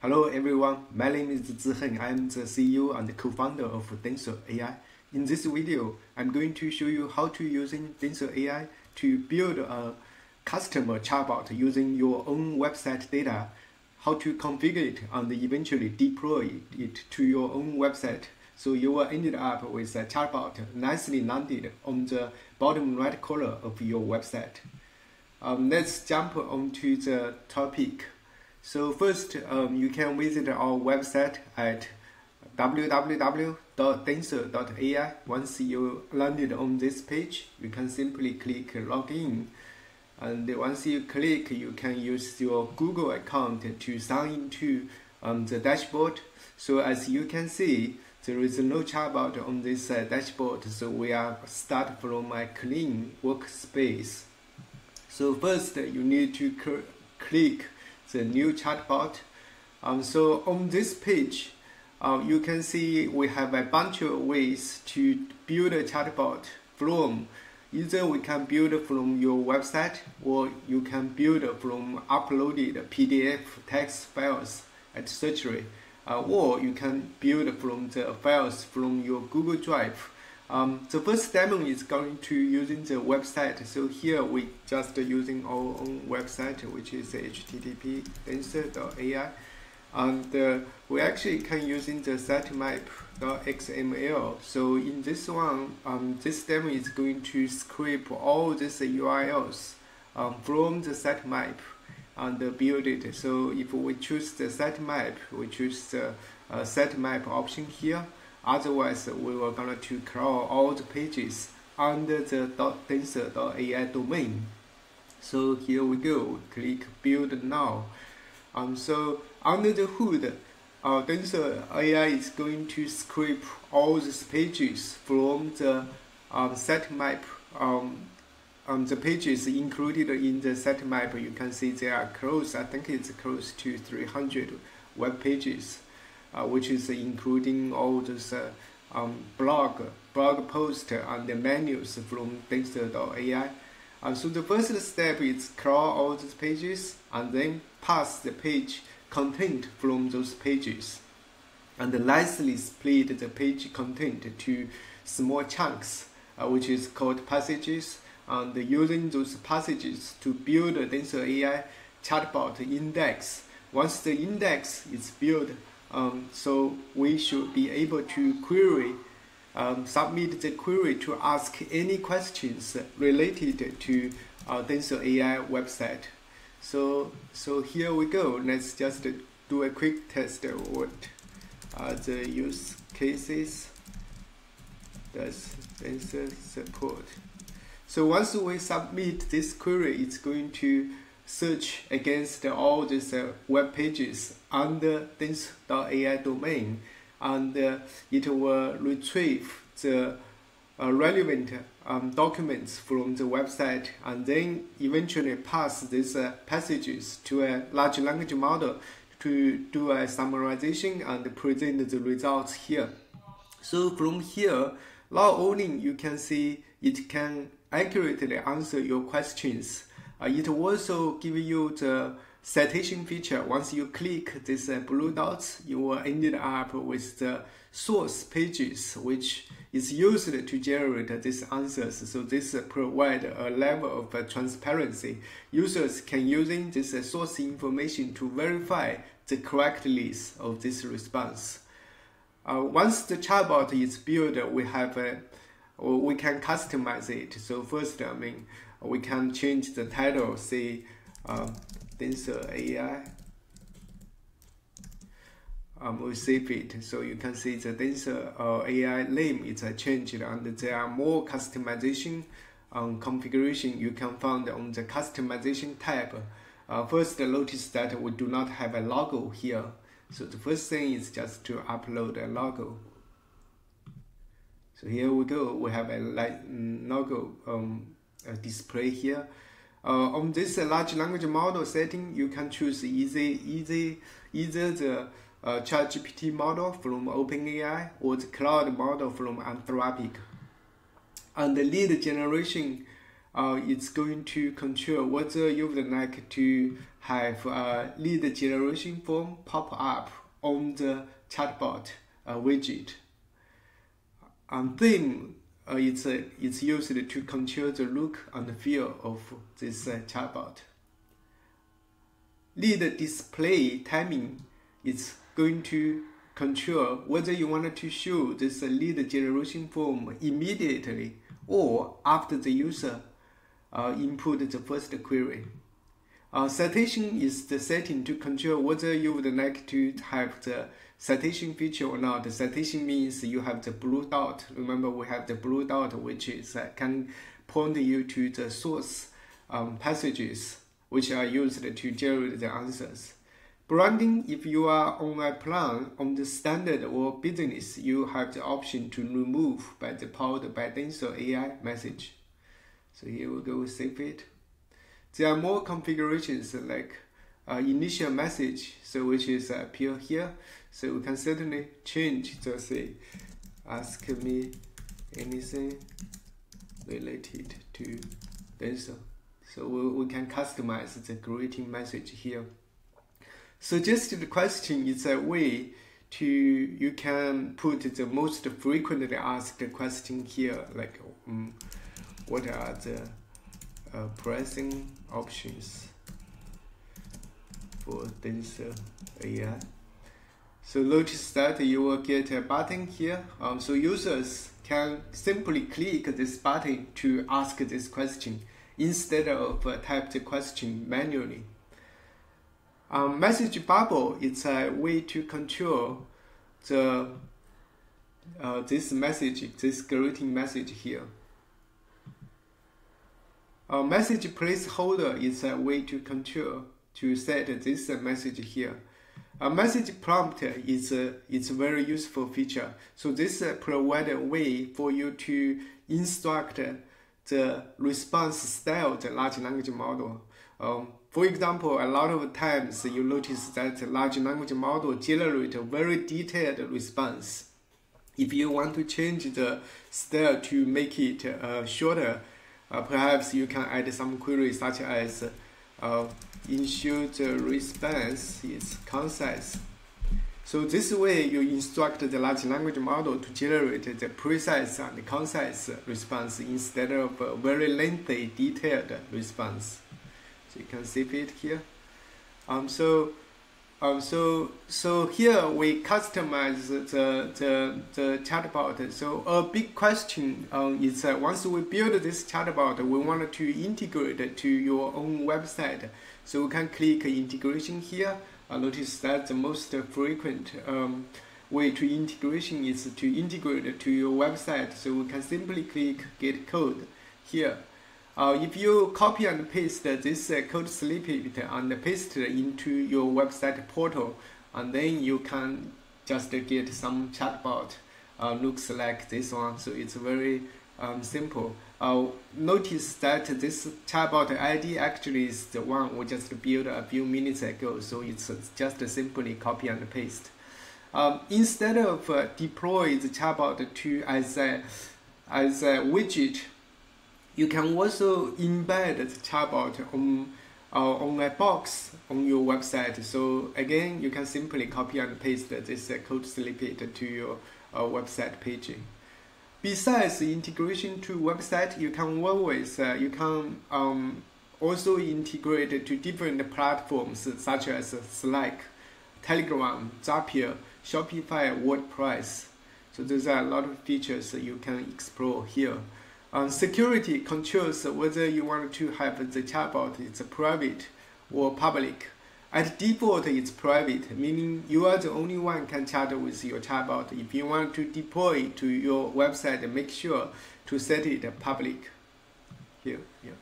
Hello everyone, my name is Zhiheng. I am the CEO and co-founder of Denser AI. In this video, I'm going to show you how to using Denser AI to build a customer chatbot using your own website data, how to configure it and eventually deploy it to your own website. So you will end up with a chatbot nicely landed on the bottom right corner of your website. Um, let's jump onto the topic. So first, um, you can visit our website at www.denser.ai. Once you landed on this page, you can simply click login. And once you click, you can use your Google account to sign into um, the dashboard. So as you can see, there is no chatbot on this uh, dashboard. So we are start from a clean workspace. So first, you need to click the new chatbot. Um, so on this page, uh, you can see we have a bunch of ways to build a chatbot from either we can build from your website or you can build from uploaded PDF text files, etc. Uh, or you can build from the files from your Google Drive um, the first demo is going to using the website. So here we just using our own website, which is http denser.ai. And uh, we actually can using the sitemap.xml. So in this one, um, this demo is going to scrape all these URLs um, from the sitemap and build it. So if we choose the sitemap, we choose the uh, sitemap option here. Otherwise, we were going to crawl all the pages under the .denser.ai domain. So here we go, click build now. Um, so under the hood, uh, Denser AI is going to scrape all these pages from the um, sitemap. Um, um, the pages included in the sitemap, you can see they are close. I think it's close to 300 web pages uh, which is including all those uh, um, blog blog post and the menus from Denser.ai. Uh, so the first step is crawl all these pages and then pass the page content from those pages and nicely split the page content to small chunks, uh, which is called passages, and using those passages to build a Denser AI chatbot index. Once the index is built, um, so we should be able to query, um, submit the query to ask any questions related to our Denser AI website. So, so here we go. Let's just do a quick test of what are the use cases does Denser support. So once we submit this query, it's going to search against all these uh, web pages under denser.ai domain and uh, it will retrieve the uh, relevant um, documents from the website and then eventually pass these uh, passages to a large language model to do a summarization and present the results here. So from here, not only you can see it can accurately answer your questions uh, it also give you the citation feature. Once you click this uh, blue dots, you will end up with the source pages, which is used to generate these answers. So this provide a level of uh, transparency. Users can using this uh, source information to verify the correctness of this response. Uh, once the chatbot is built, we have a, we can customize it. So first, I mean, we can change the title, say um, AI. Um, we save it so you can see the Denser uh, AI name is changed and there are more customization um, configuration you can find on the customization tab. Uh, first notice that we do not have a logo here. So the first thing is just to upload a logo. So here we go, we have a logo um, display here. Uh, on this large language model setting, you can choose easy, easy, either the uh, ChatGPT model from OpenAI or the Claude model from Anthropic. And the lead generation uh, it's going to control whether you would like to have a lead generation form pop up on the chatbot uh, widget. And then uh, it's, uh, it's used to control the look and feel of this uh, chatbot. Lead display timing is going to control whether you want to show this lead generation form immediately or after the user uh, input the first query. Uh, citation is the setting to control whether you would like to have the citation feature or not. The citation means you have the blue dot. Remember, we have the blue dot, which is uh, can point you to the source um, passages which are used to generate the answers. Branding, if you are on a plan on the standard or business, you have the option to remove by the powered by Denser AI message. So here we go, save it. There are more configurations like uh, initial message, so which is uh, appear here. So we can certainly change the say, ask me anything related to Denser. So we, we can customize the greeting message here. Suggested question is a way to you can put the most frequently asked question here, like um, what are the uh, pricing options for this uh, AI. So notice that you will get a button here. Um, so users can simply click this button to ask this question instead of uh, type the question manually. Um, message bubble is a way to control the uh, this message, this greeting message here. A message placeholder is a way to control to set this message here. A message prompt is a, it's a very useful feature. So this uh, provide a way for you to instruct the response style the large language model. Um, for example, a lot of times you notice that large language model generate a very detailed response. If you want to change the style to make it uh, shorter, perhaps you can add some queries such as uh, ensure the response is concise. So this way you instruct the large language model to generate the precise and concise response instead of a very lengthy detailed response. So you can see it here. Um, so um, so so here we customize the the the chatbot. So a big question um, is that once we build this chatbot, we want to integrate to your own website. So we can click integration here. Notice that the most frequent um, way to integration is to integrate to your website. So we can simply click get code here. Uh, if you copy and paste this uh, code snippet and paste it into your website portal, and then you can just get some chatbot uh, looks like this one. So it's very um, simple. Uh, notice that this chatbot ID actually is the one we just built a few minutes ago. So it's just simply copy and paste. Um, instead of uh, deploy the chatbot to as a as a widget you can also embed the chatbot on, uh, on a box on your website. So again, you can simply copy and paste this code snippet to your uh, website page. Besides integration to website, you can always uh, you can um, also integrate to different platforms such as Slack, Telegram, Zapier, Shopify, WordPress. So those are a lot of features you can explore here. Um, security controls whether you want to have the chatbot it's private or public. At default, it's private, meaning you are the only one can chat with your chatbot. If you want to deploy to your website, make sure to set it public. Here, yeah.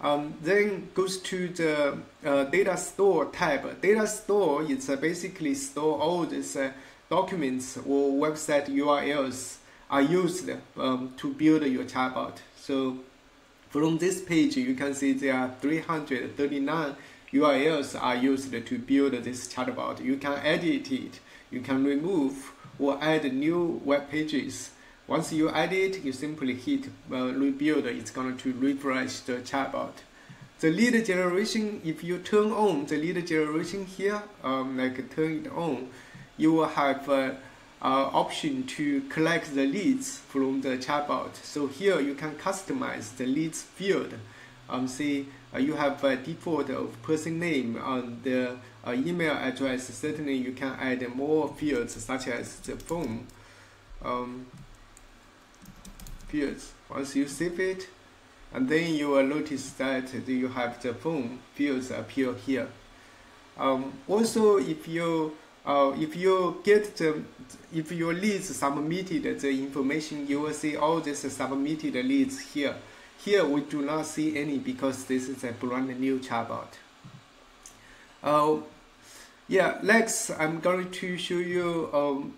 Um, then goes to the uh, data store tab. Data store is uh, basically store all these uh, documents or website URLs are used um, to build your chatbot. So from this page, you can see there are 339 URLs are used to build this chatbot. You can edit it, you can remove or add new web pages Once you add it, you simply hit uh, rebuild. It's going to refresh the chatbot. The lead generation, if you turn on the lead generation here, um, like turn it on, you will have uh, uh, option to collect the leads from the chatbot. So here you can customize the leads field. Um, see, uh, you have a default of person name and the uh, email address. Certainly you can add more fields such as the phone um, fields. Once you save it, and then you will notice that you have the phone fields appear here. Um, also, if you uh, if you get the if your leads submitted the information, you will see all these submitted leads here. Here we do not see any because this is a brand new chatbot. Uh, yeah, next I'm going to show you. Um,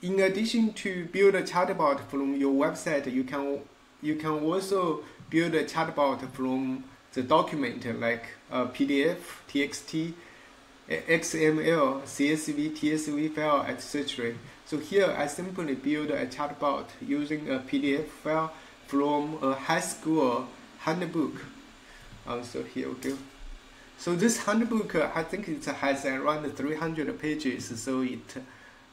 in addition to build a chatbot from your website, you can you can also build a chatbot from the document like uh, PDF, TXT, XML, CSV, TSV file, etc. So here I simply build a chatbot using a PDF file from a high school handbook. Um, so here we go. So this handbook, uh, I think it has around 300 pages, so it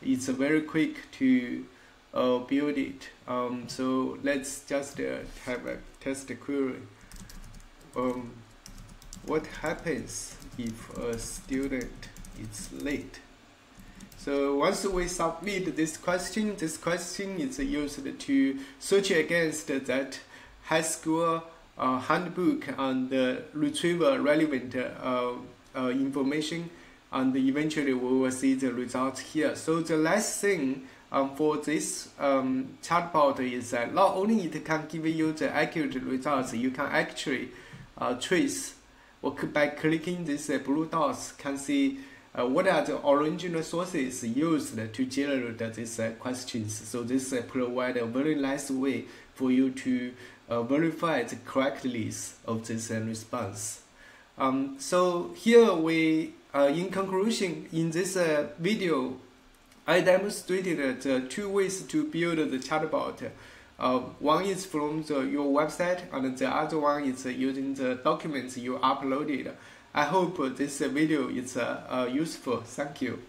it's very quick to uh, build it. Um, so let's just uh, have a test query. Um, what happens if a student is late? So once we submit this question, this question is used to search against that high school uh, handbook and uh, retrieve relevant uh, information and eventually we will see the results here. So the last thing um, for this um, chatbot is that not only it can give you the accurate results, you can actually uh, trace by clicking this uh, blue dots can see uh, what are the original sources used to generate these uh, questions. So this uh, provide a very nice way for you to verify the correctness of this response. Um, so here we, in conclusion, in this video, I demonstrated the two ways to build the chatbot. Uh, one is from the, your website, and the other one is using the documents you uploaded. I hope this video is uh, useful. Thank you.